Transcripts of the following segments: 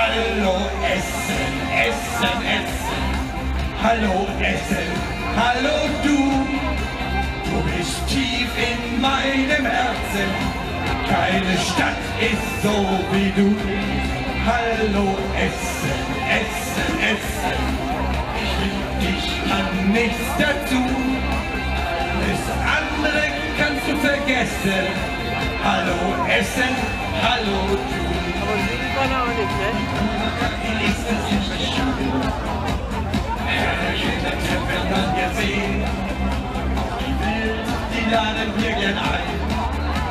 Hallo Essen, Essen, Essen. Hallo Essen, hallo du. Du bist tief in meinem Herzen. Keine Stadt ist so wie du. Hallo Essen, Essen, Essen. Ich lieb dich, kann nichts dazu. Alles andere kannst du vergessen. Hallo Essen, hallo du. Aber süßig war er auch nicht, ne? Die laden wir gern ein.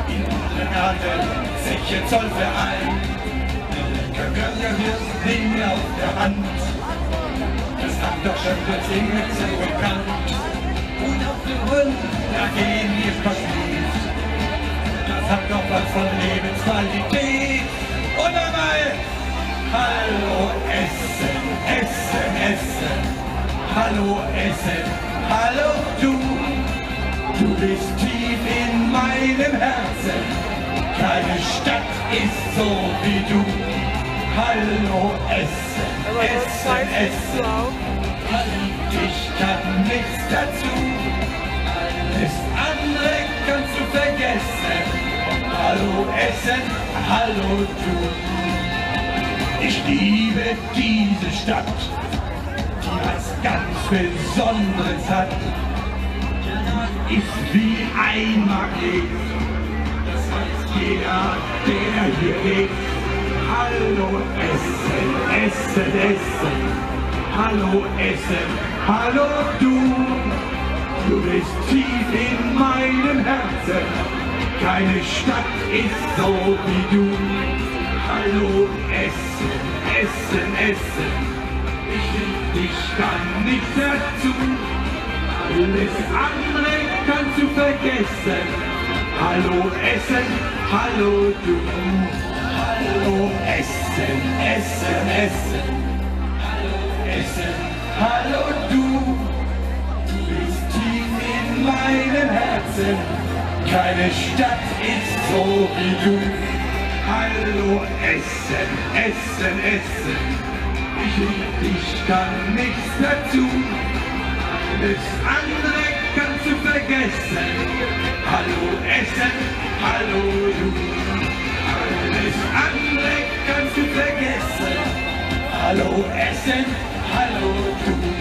In unseren Garten, Zeche Zollverein. Können wir Dinge auf der Hand. Das hat doch schon der Dinge zu bekannt. Und auf dem Grund, da gehen wir spazieren. Hallo Essen, hallo du. Du bist tief in meinem Herzen. Keine Stadt ist so wie du. Hallo Essen, Essen, Essen. Ich kann nichts dazu. Alles andere kannst du vergessen. Hallo Essen, hallo du. Ich liebe diese Stadt, was ganz Besonderes hat. Ist wie ein Magnet, das weiß jeder, der hier geht. Hallo Essen, Essen, Essen. Hallo Essen, hallo du. Du bist tief in meinem Herzen. Keine Stadt ist so wie du. Hallo Essen, Essen, Essen. Ich lieb dich, kann nichts dazu. Alles andere kannst du vergessen. Hallo Essen, hallo du. Hallo Essen, Essen, Essen. Hallo Essen, hallo du. Du bist tief in meinem Herzen. Keine Stadt ist so wie du. Hallo Essen, Essen, Essen. Ich kann nichts dazu. Alles andere kannst du vergessen. Hallo Essen, hallo du. Alles andere kannst du vergessen. Hallo Essen, hallo du.